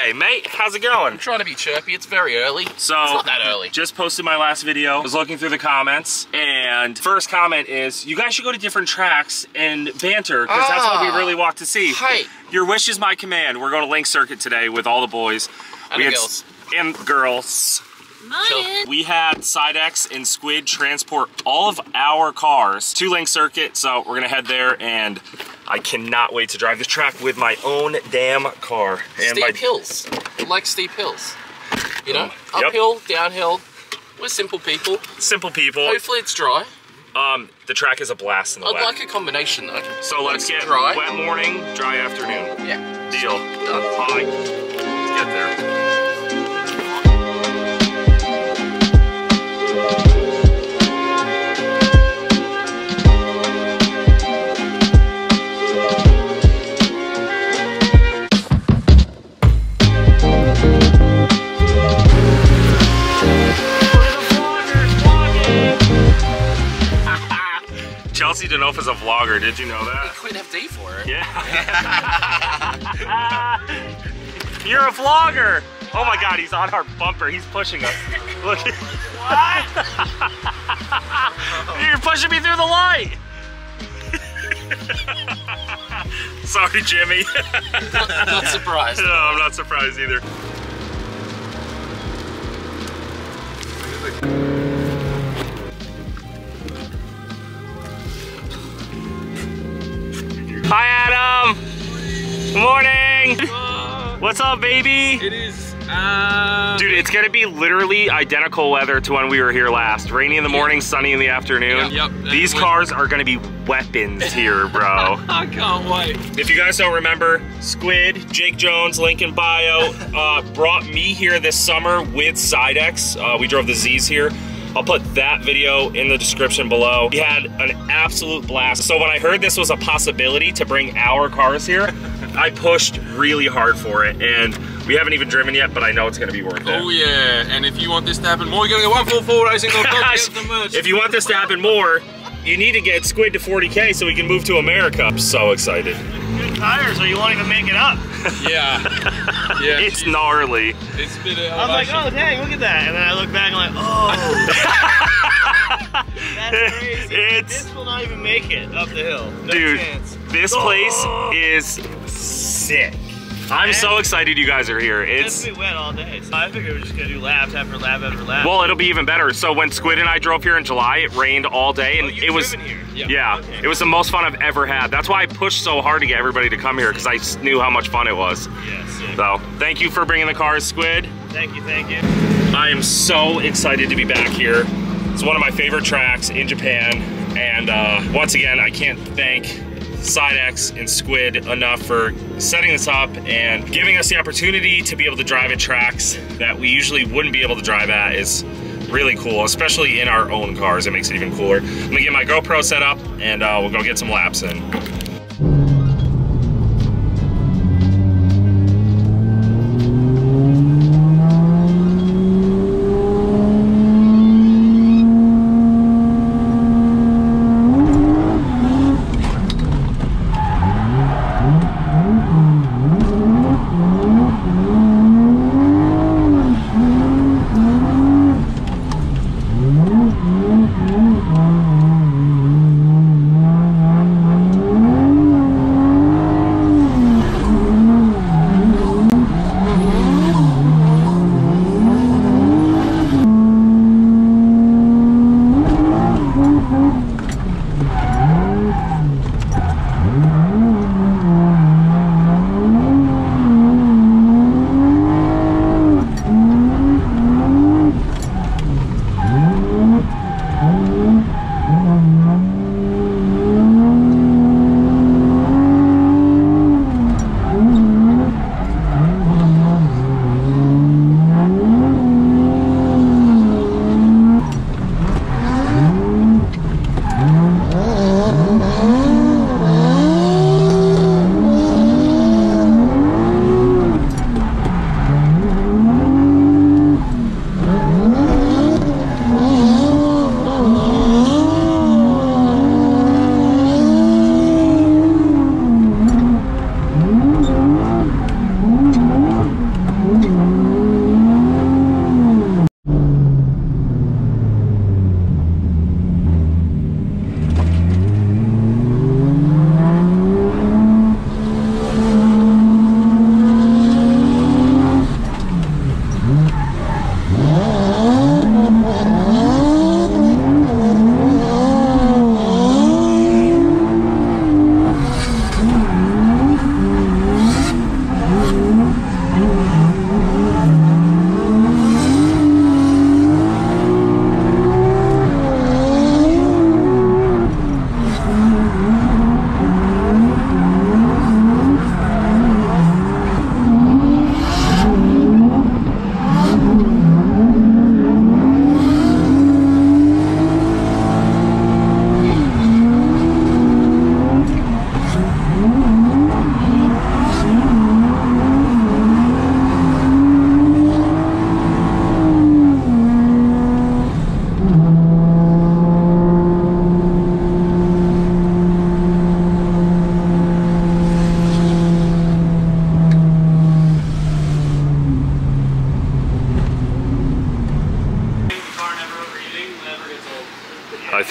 mate. How's it going? G'day, mate. How's it going? I'm trying to be chirpy. It's very early. So, it's not that early. Just posted my last video. I was looking through the comments, and first comment is, you guys should go to different tracks and banter, because that's what we Ah. really want to see. Hey. Your wish is my command. We're going to Link Circuit today with all the boys. And the girls. And girls. Morning. We had Sidex and Squid transport all of our cars to Link Circuit, so we're gonna head there, and I cannot wait to drive this track with my own damn car. And steep my, hills. I like steep hills. You know, Yep. uphill, downhill. We're simple people. simple people. Hopefully it's dry. Um, the track is a blast in the I'd wet. like a combination though. so let's get dry. wet morning, dry afternoon. Yeah. Deal. Done. Bye. Let's get there. Chelsea DeNofa's a vlogger, did you know that? Quit FD for it. Yeah. You're a vlogger. Oh my god, he's on our bumper. He's pushing us. Look. What? You're pushing me through the light. Sorry, Jimmy. Not, not surprised. no, I'm not surprised either. Morning. What's up, baby? It is, uh... Dude, it's gonna be literally identical weather to when we were here last. Rainy in the morning, sunny in the afternoon. Yep, yep. These cars are gonna be weapons here, bro. I can't wait. if you guys don't remember, Squid, Jake Jones, Lincoln Bio, uh, brought me here this summer with Sidex. Uh, we drove the Z's here. I'll put that video in the description below. We had an absolute blast. So when I heard this was a possibility to bring our cars here, I pushed really hard for it. And we haven't even driven yet, but I know it's gonna be worth it. Oh yeah, and if you want this to happen more, you're gonna go 144racing.com Gosh, get the if you want this to happen more, you need to get Squid to 40K so we can move to America. I'm so excited. good tires, so you won't even make it up. Yeah. Yeah. It's gnarly. It's been a I was like, oh dang, look at that, and then I look back and I'm like, oh, that's crazy. It's- this will not even make it up the hill. No Dude, chance. this place is sick. I'm so excited you guys are here. It's It's gonna be wet all day. So I figured we're just gonna do laps after lap after lap. well, it'll be even better. So when Squid and I drove here in July, it rained all day, and Oh, it was. Yeah. yeah, Okay. it was the most fun I've ever had. That's why I pushed so hard to get everybody to come here because I knew how much fun it was. yeah. So thank you for bringing the cars, Squid. Thank you, thank you. I am so excited to be back here. It's one of my favorite tracks in Japan. And uh, once again, I can't thank Sidex and Squid enough for setting this up and giving us the opportunity to be able to drive at tracks that we usually wouldn't be able to drive at is really cool, especially in our own cars. It makes it even cooler. I'm gonna get my GoPro set up and uh, we'll go get some laps in.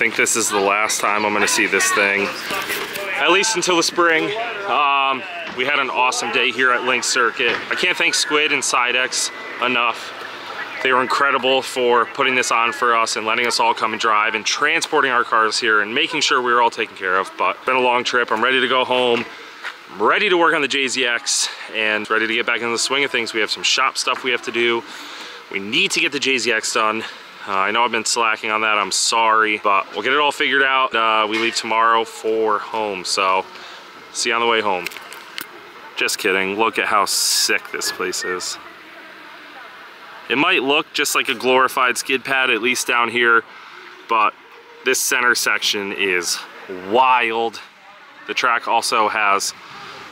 Think this is the last time I'm gonna see this thing, at least until the spring. Um, we had an awesome day here at Link Circuit. I can't thank Squid and Sidex enough. They were incredible for putting this on for us and letting us all come and drive and transporting our cars here and making sure we were all taken care of. But been a long trip. I'm ready to go home. I'm ready to work on the JZX and ready to get back into the swing of things. We have some shop stuff we have to do. We need to get the JZX done. Uh, I know I've been slacking on that, I'm sorry, but we'll get it all figured out. Uh, we leave tomorrow for home, so see you on the way home. Just kidding, look at how sick this place is. It might look just like a glorified skid pad, at least down here, but this center section is wild. The track also has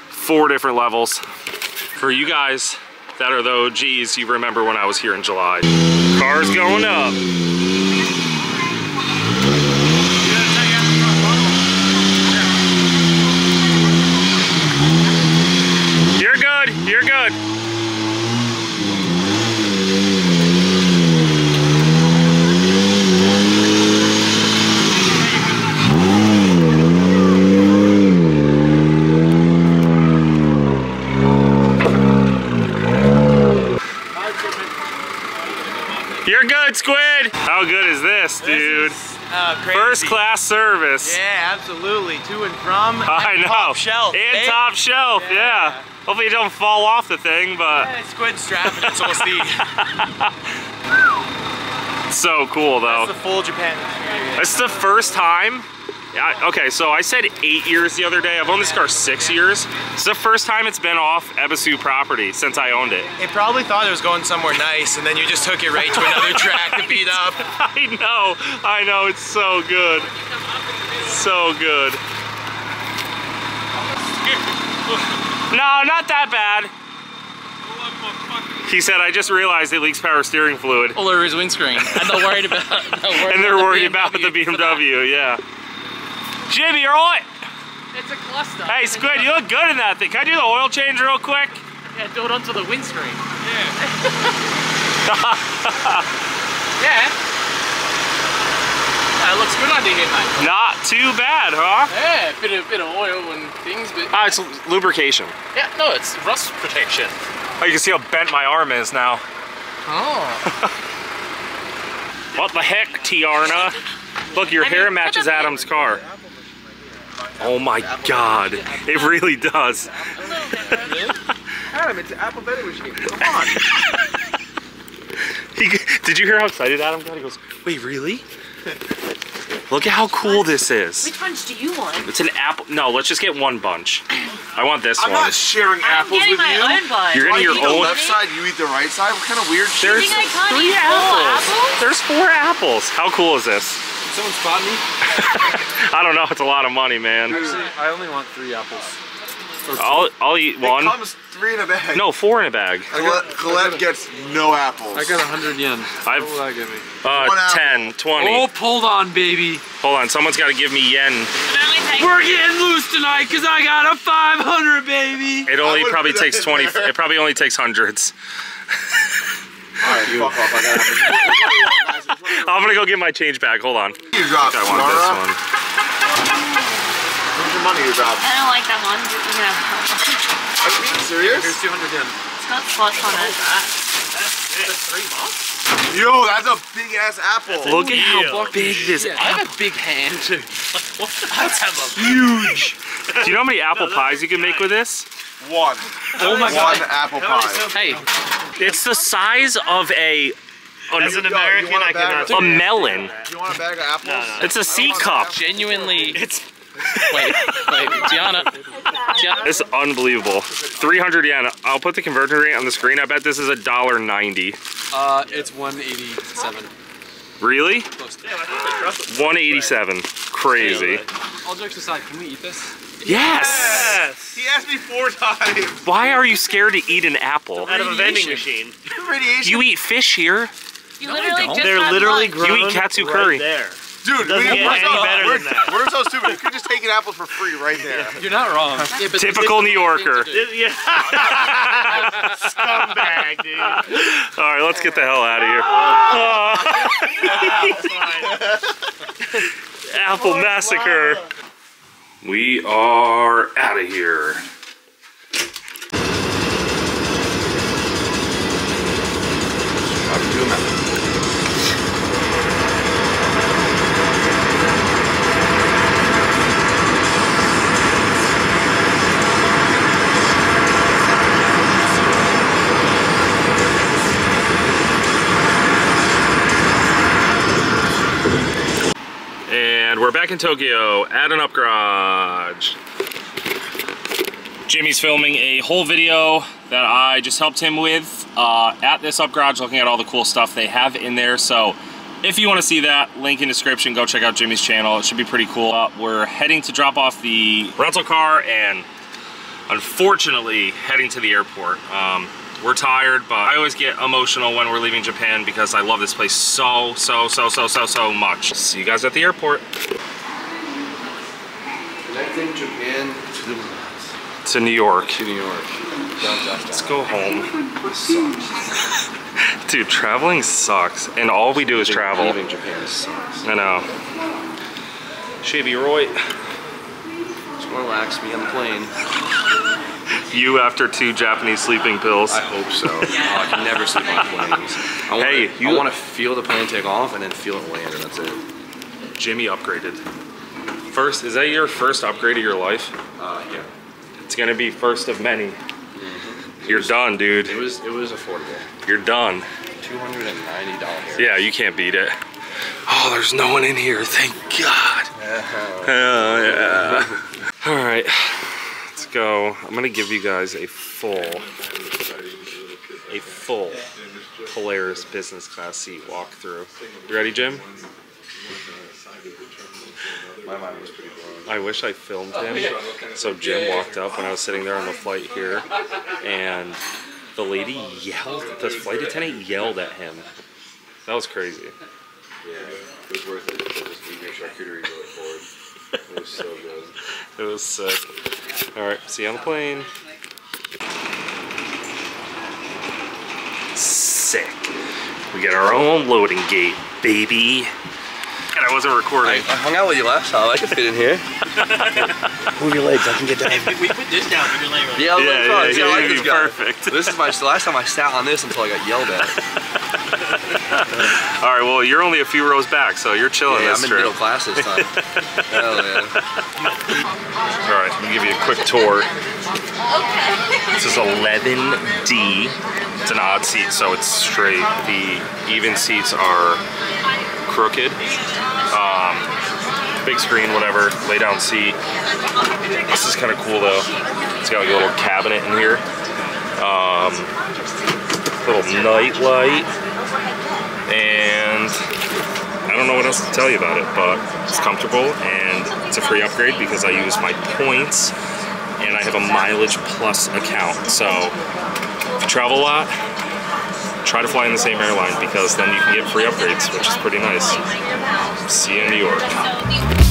four different levels. For you guys that are the OGs, you remember when I was here in July. Cars going up. You're good, you're good. You're good, How good is this, dude? Uh, crazy. First class service. Yeah, absolutely. To and from. I and know. Top shelf. And eh? top shelf, yeah. Yeah. Hopefully you don't fall off the thing, but Yeah, squid strap and it's all speed. so cool though. That's the full Japan experience. It's the first time. I, okay, so I said eight years the other day. I've owned this car six years. It's the first time it's been off Ebisu property since I owned it. It probably thought it was going somewhere nice, and then you just took it right to another track to beat up. I know, I know, it's so good. So good. No, not that bad. He said, I just realized it leaks power steering fluid. All over his windscreen. And they're worried about. They're worried And they're about worried about the. BMW, yeah. Jimmy, you're on. It's a cluster. Hey, Squid, you look good in that thing. Can I do the oil change real quick? Yeah, do it onto the windscreen. Yeah. Yeah, it looks good under here, mate. Not too bad, huh? Yeah, bit of bit of oil and things, but Ah, it's lubrication. yeah, no, it's rust protection. Oh, you can see how bent my arm is now. Oh. What the heck, Tiarna? Look, your I hair mean, matches Adam's car. Oh my god, it really does. Adam, it's an apple vending machine. Come on. He, did you hear how excited Adam got? He goes, wait, really? Look at how cool this is. Which ones do you want? It's an apple. No, let's just get one bunch. I want this I'm one. not sharing I'm apples getting with my you. own bunch. You're I getting your eat the own. left side, you eat the right side. What kind of weird shit? There's You think I can't three eat full apples? There's four apples. How cool is this? Someone spot me? I don't know. It's a lot of money, man. Actually, I only want three apples. I'll I'll eat It one. comes three in a bag. No, four in a bag. Colette, Colette gets no apples. I got hundred yen. I've- What will that give me? Uh, 10, 20. Oh, hold on, baby. Hold on, someone's got to give me yen. It only takes We're getting loose tonight because I got a 500, baby. It only probably takes 20. there. It probably only takes hundreds. Alright, fuck off. I got apples. Which one do you want, guys? Which one do you want? I'm gonna go get my change bag. Hold on. You dropped, I want this one. Where's your money you dropped? I don't like that one. You can have Are you being serious? Here's 200 yen. It's got spots on it. That's three bucks. Yo, that's a big ass apple. Look at how big this I have a big hand too. huge. Do you know how many apple pies you can make with this? One. Oh my One apple pie. Hey, It's the size of a As an Yo, American, want a I bag cannot. a melon. Do you want a bag of apples? It's a C want cup. genuinely. It's Wait, wait, Gianna. Gianna. it's unbelievable. 300 yen. I'll put the conversion rate on the screen. I bet this is a dollar ninety. Uh, it's 187. Really? 187. Crazy. All jokes aside, can we eat this? Yes. Yes. He asked me four times. Why are you scared to eat an apple? Out of a vending machine. Radiation. You eat fish here? You literally just They're had literally lunch. grown You eat katsu right curry. there. Dude, Doesn't we, get we're, any so, better we're, than that. we're so stupid. You could just take an apple for free right there. You're not wrong. Yeah, but Typical New Yorker. This- Yeah. Scumbag, dude. All right, let's get the hell out of here. Apple Massacre. We are out of here. Back in Tokyo at an up garage. Jimmy's filming a whole video that I just helped him with uh, at this up garage, looking at all the cool stuff they have in there. So if you want to see that, link in description, go check out Jimmy's channel. It should be pretty cool. Uh, we're heading to drop off the rental car and unfortunately heading to the airport. Um, we're tired, but I always get emotional when we're leaving Japan because I love this place so, so, so, so, so, so much. See you guys at the airport. Connecting Japan to the To New York. to New York. Down, down, Let's go home. Dude, traveling sucks. And all we do is travel. Leaving Japan sucks. I know. Shavy Roy, Snorlax me on the plane. you after two Japanese sleeping pills. I hope so. Oh, I can never sleep on planes. I want Hey, you- I want to feel the plane take off and then feel it land, and that's it. Jimmy upgraded. First, is that your first upgrade of your life? Uh, yeah. It's gonna be first of many. You're done, dude. It was it was affordable. You're done. Two hundred and ninety dollars. Yeah, you can't beat it. Oh, there's no one in here. Thank God. Oh, yeah. All right, let's go. I'm gonna give you guys a full, a full Polaris business class seat walkthrough. You ready, Jim? My mind was pretty blown. I wish I filmed oh, him. So Jim walked up when I was sitting there on the flight here, and the lady yelled. The flight attendant yelled at him. That was crazy. Yeah, it was worth it. to Just eat your charcuterie going forward. It was so good. It was sick. All right, see you on the plane. Sick. We got our own loading gate, baby. And I wasn't recording. I hung out with you last time. I could fit in here. Move your legs. I can get down. we put this down for your later. Yeah, Yeah, yeah, yeah, See, I like you'd this guy. perfect. This is my the last time I sat on this until I got yelled at. All right, well, you're only a few rows back, so you're chilling Yeah, this I'm in trip. middle class this time. Hell yeah. All right, let me give you a quick tour. This is 11D. It's an odd seat, so it's straight. The even seats are crooked. Um, big screen, whatever, lay down seat. This is kind of cool though. It's got like a little cabinet in here. Um, little night light. And I don't know what else to tell you about it, but it's comfortable and it's a free upgrade because I use my points and I have a mileage plus account. So travel a lot, try to fly in the same airline because then you can get free upgrades, which is pretty nice. See you in New York.